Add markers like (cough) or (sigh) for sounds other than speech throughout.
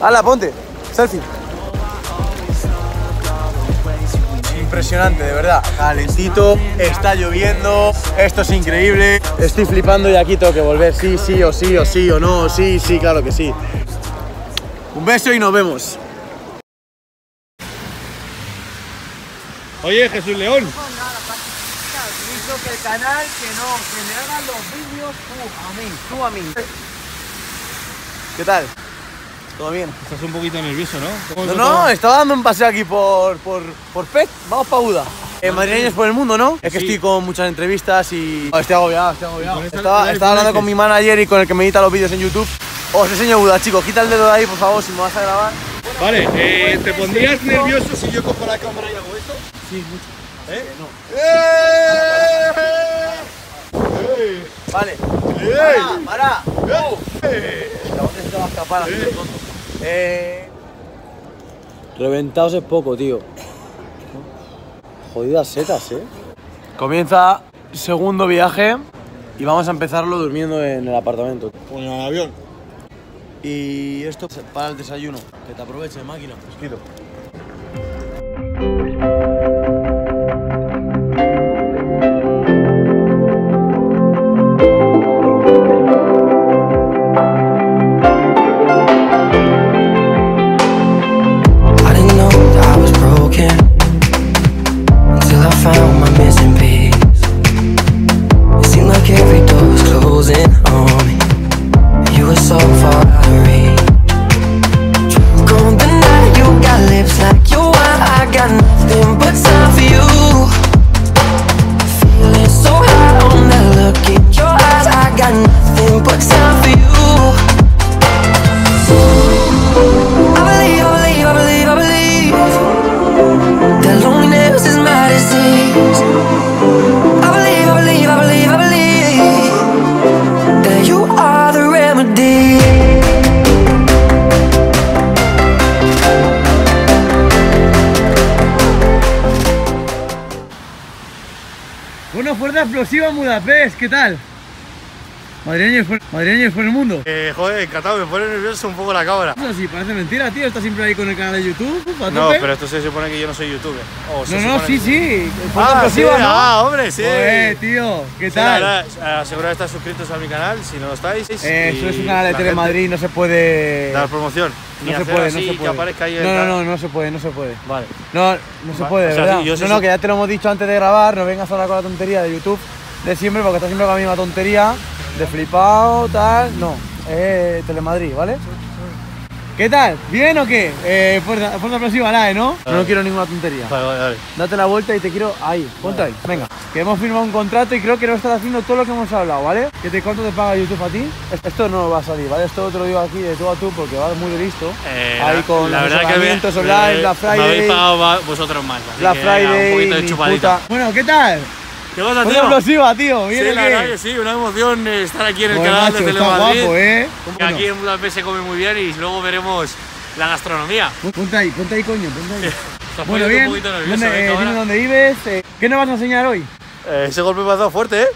Hala, ponte. Selfie. Impresionante, de verdad. Calentito, está lloviendo, esto es increíble. Estoy flipando y aquí tengo que volver. Sí, sí, o sí, o sí, o no, sí, sí, claro que sí. Un beso y nos vemos. Oye, Jesús León. Que el canal que no, que me hagan los vídeos tú a mí, tú a mí. ¿Qué tal? ¿Todo bien? Estás un poquito nervioso, ¿no? ¿Cómo No, no, estaba dando un paseo aquí por, por, por Pet. Vamos pa' Uda. Eh, madrileños por el mundo, ¿no? Es que Sí. estoy con muchas entrevistas y... Oh, estoy agobiado, estoy agobiado. Estaba, hablando con mi manager y con el que me edita los vídeos en YouTube. Os enseño Buda, chicos. Quita el dedo de ahí, por favor, si me vas a grabar. Vale, eh, ¿te pondrías nervioso si yo cojo la cámara y hago esto? Sí, mucho. ¿Eh? Vale. ¡Ey! ¡Para! ¡Para! Uh. La botella se te va a escapar, así de tonto. Eh... Reventados es poco, tío. Jodidas setas, eh. Comienza segundo viaje y vamos a empezarlo durmiendo en el apartamento. Con el avión. Y esto para el desayuno. Que te aproveche, máquina. Bueno, fuerza explosiva en Budapest, ¿qué tal? Madrileños por, madrileños por el mundo. Eh, joder, encantado, me pone nervioso un poco la cámara. Eso sí, parece mentira, tío. Estás siempre ahí con el canal de YouTube. No, pero esto se supone que yo no soy youtuber. O se No, no, sí, que- sí. Ah, sí, ¿no? ah, hombre, sí. Joder, tío, ¿qué Sí, tal? asegurad de estar suscritos a mi canal si no lo estáis. Eh, eso es un canal de Telemadrid, no se puede. Dar promoción. No se puede, no se que puede. aparezca ahí el No, no, no, no se puede, no se puede. Vale. No, no se puede, ¿verdad? sí, sí no, no, que ya te lo hemos dicho antes de grabar, no vengas ahora con la tontería de YouTube de siempre, porque estás siempre con la misma tontería, de flipado, tal. No, eh, Telemadrid, ¿vale? ¿Qué tal? ¿Bien o qué? Eh, fuerza, fuerza explosiva, nada, ¿no? No quiero ninguna tontería. Vale, vale, vale. Date la vuelta y te quiero ahí, ponte ahí. Venga, que hemos firmado un contrato y creo que no estás haciendo todo lo que hemos hablado, ¿vale? ¿Qué te, ¿Cuánto te paga YouTube a ti? Esto no va a salir, ¿vale? Esto te lo digo aquí de tú a tú porque vas muy de listo. Eh, ahí la- con la los verdad que me, online, me- Black me habéis Friday. pagado vosotros más. Black que, Friday, un poquito de chupadita. puta- Bueno, ¿qué tal? ¿Qué pasa, tío? explosiva, tío. Sí, ¿Viene la qué? verdad que sí, una emoción estar aquí en el canal macho, de está Telemadrid. guapo, ¿eh? Que aquí en Budapest se come muy bien y luego veremos la gastronomía. Ponte ahí, ponte ahí, coño, ponte ahí. (laughs) Bueno, bien. un poquito nervioso, ¿Dónde, ¿eh, eh, cámara? dime dónde vives? eh, ¿Qué nos vas a enseñar hoy? Eh, ese golpe me ha dado fuerte, ¿eh?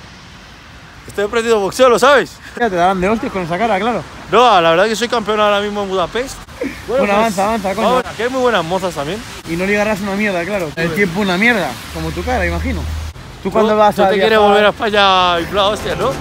Estoy aprendiendo boxeo, ¿lo sabes? Ya te darán de hostias con esa cara, claro. No, la verdad que soy campeón ahora mismo en Budapest. Bueno, avanza, avanza, coño. aquí hay muy buenas mozas también. Y no ligarás una mierda, claro. El tiempo una mierda, como tu cara, imagino. ¿Tú cuándo Tú- vas tú a te quieres volver a España y plan, hostia, ¿no? Tú.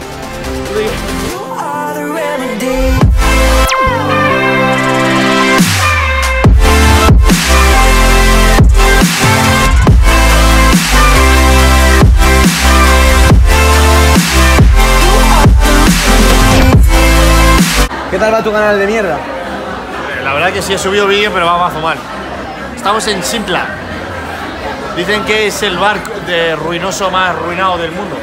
¿Qué tal va tu canal de mierda? La verdad que sí he subido vídeo, pero va mazo mal. Estamos en Simpla. Dicen que es el bar de ruinoso más ruinado del mundo.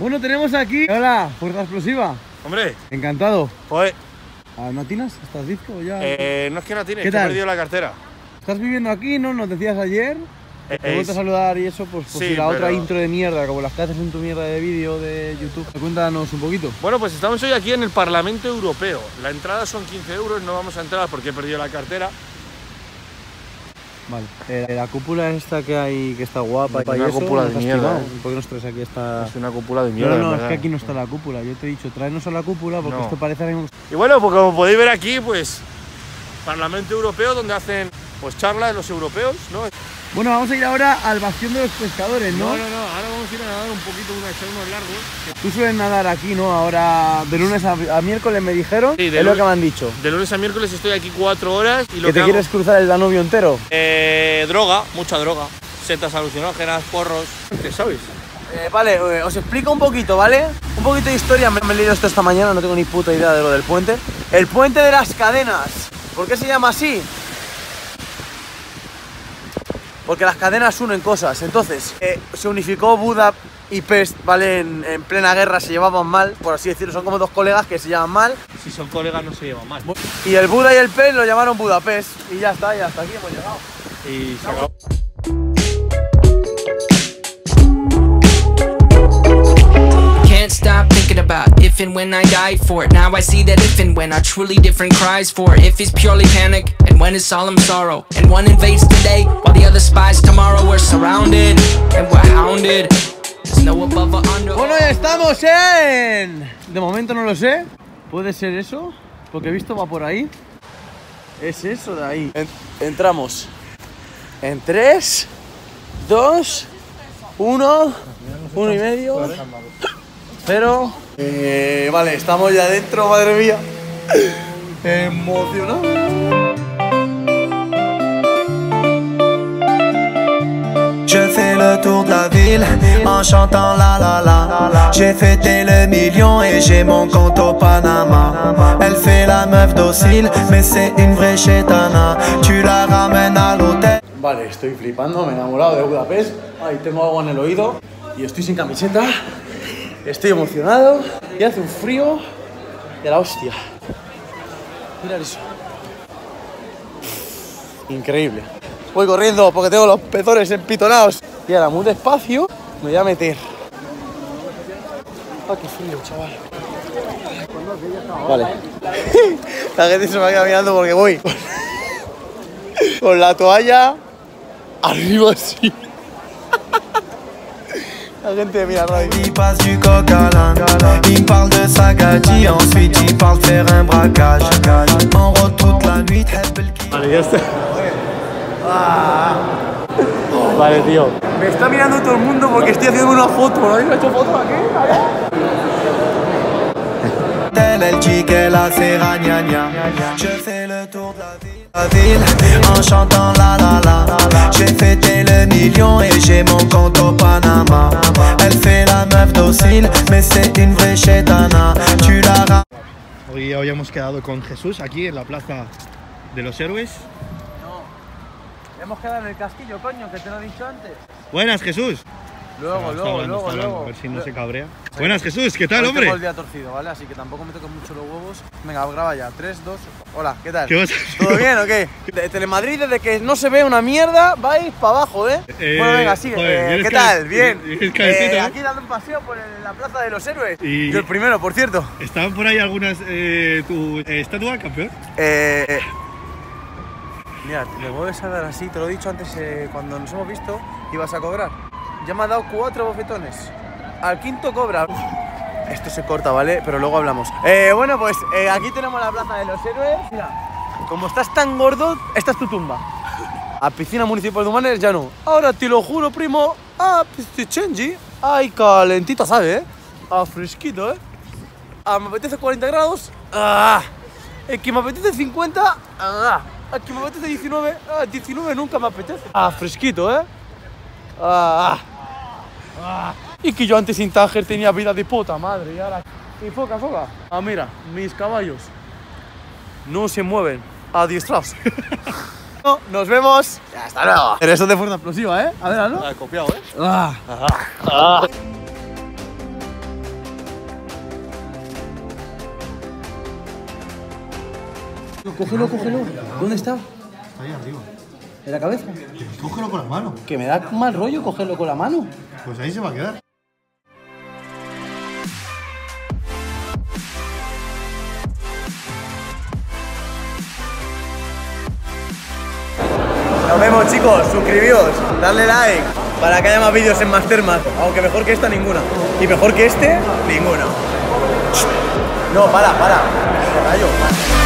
Bueno, tenemos aquí. Hola, fuerza explosiva. Hombre, Encantado. joder, ¿A Natinas? ¿Estás disco o ya? eh, no es que no tienes, ¿Qué que he perdido la cartera. ¿Estás viviendo aquí, no? Nos decías ayer. Te Eh, vuelto a saludar y eso, pues, pues sí, la otra intro de mierda, como las que haces en tu mierda de vídeo de YouTube. Cuéntanos un poquito. Bueno, pues estamos hoy aquí en el Parlamento Europeo. La entrada son 15 euros, no vamos a entrar porque he perdido la cartera. Vale. Eh, la cúpula esta que hay, que está guapa Una y eso, cúpula de mierda, eh. ¿Por qué nos traes aquí esta...? Es una cúpula de No, mierda. no, en no, es que aquí no está la cúpula. Yo te he dicho, tráenos a la cúpula porque No. esto parece mismo- Y bueno, pues como podéis ver aquí, pues Parlamento Europeo donde hacen pues charlas de los europeos, ¿no? Bueno, vamos a ir ahora al bastión de los pescadores, ¿no? no, no, ahora a nadar un poquito, una, echar unos largos. Tú sueles nadar aquí, ¿no? Ahora, de lunes a, a miércoles me dijeron. Sí, de es lo que me han dicho. De lunes a miércoles estoy aquí cuatro horas y lo Que te hago- quieres cruzar el Danubio entero. Eh, droga, mucha droga. Setas alucinógenas, porros, ¿sabes? Eh, vale, eh, os explico un poquito, ¿vale? Un poquito de historia. Me, me he leído esto esta mañana, no tengo ni puta idea de lo del puente. El puente de las cadenas. ¿Por qué se llama así? Porque las cadenas unen cosas. Entonces, eh, se unificó Buda y Pest, ¿vale? En, en plena guerra se llevaban mal, por así decirlo. Son como dos colegas que se llevan mal. Si son colegas no se llevan mal. Y el Buda y el Pest lo llamaron Budapest. Y ya está, y hasta aquí hemos llegado. Y se acabó. Can't stop thinking about if and when I died for it. Now I see that if and when are truly different cries for it. If it's purely panic, when it's solemn sorrow. And one invades today, while the other spies tomorrow. We're surrounded, and we're hounded. There's no above or under. Bueno, ya estamos en... De momento no lo sé. ¿Puede ser eso? Porque he visto va por ahí. Es eso de ahí. En- entramos. En 3, 2, 1, 1 y medio, 0. Eh, vale, estamos ya dentro, madre mía. Emocionado. Vale, estoy flipando, me he enamorado de Budapest. Ahí tengo agua en el oído y estoy sin camiseta. Estoy emocionado y hace un frío de la hostia. Mirad eso. Increíble. Voy corriendo porque tengo los pezones empitonados. Y ahora muy despacio me voy a meter. Ah, qué frío, chaval. Vale. (laughs) La gente se me va mirando porque voy (laughs) con la toalla arriba así. (laughs) La gente mira Roy. Vale, ya está. Vale, tío. Me está mirando todo el mundo porque estoy haciendo una foto. ¿No habéis hecho foto aquí? Elle, elle dit qu'elle a ses ragnagnas. Je fais le tour de la ville, la ville en chantant la la la. J'ai fêté le million et j'ai mon compte au Panama. Elle fait la meuf docile, mais c'est une vraie chétana. Tu la ra- Hoy habíamos quedado con Jesús aquí en la plaza de los héroes. Hemos quedado en el castillo, coño, que te lo he dicho antes. Buenas, Jesús. Luego, luego, hablando, luego, luego. A ver si no se cabrea. Buenas, Jesús. ¿Qué tal, Hoy hombre? Tengo el día torcido, ¿vale? Así que tampoco me toquen mucho los huevos. Venga, graba ya. 3, 2. Hola, ¿qué tal? ¿Qué vas a hacer? ¿Todo bien o qué? De Telemadrid, desde que no se ve una mierda, vais para abajo, ¿eh? Eh, bueno, venga, sigue. joder, Eh, ¿Qué tal? Bien. Eh, aquí dando un paseo por la Plaza de los Héroes. Y- Yo el primero, por cierto. Estaban por ahí algunas. Eh, ¿Tu eh, estatua, campeón? Eh, mira, le vuelves a dar así, te lo he dicho antes eh, cuando nos hemos visto, ibas a cobrar. Ya me ha dado cuatro bofetones. Al quinto cobra. Esto se corta, ¿vale? Pero luego hablamos. Eh, bueno, pues eh, aquí tenemos la plaza de los héroes. Mira, como estás tan gordo, esta es tu tumba. A piscina municipal de Humanes ya no. Ahora te lo juro, primo. Ah, Piscichenji. Ay, calentita, ¿sabes? Ah, fresquito, ¿eh? Ah, me apetece 40 grados. Ah, el que me apetece 50. Ah, que me apetece 19. Ah, 19 nunca me apetece. Ah, fresquito, ¿eh? Ah, ah. Y que yo antes sin Tánger tenía vida de puta madre. Y ahora. Y foca, foca. Ah, mira, mis caballos. No se mueven. Adiestrados. (laughs) No, Nos vemos. Ya, hasta luego. Pero eso de fuerza explosiva, ¿eh? A ver, hazlo. Ah, copiado, ¿eh? Ah. Cógelo, cógelo. ¿Dónde está? Ahí arriba. ¿En la cabeza? Cógelo con la mano. Que me da mal rollo cogerlo con la mano. Pues ahí se va a quedar. Nos vemos chicos, suscribíos, dadle like para que haya más vídeos en Mastermas, aunque mejor que esta ninguna. Y mejor que este, ninguno. No, para, para. Rayo.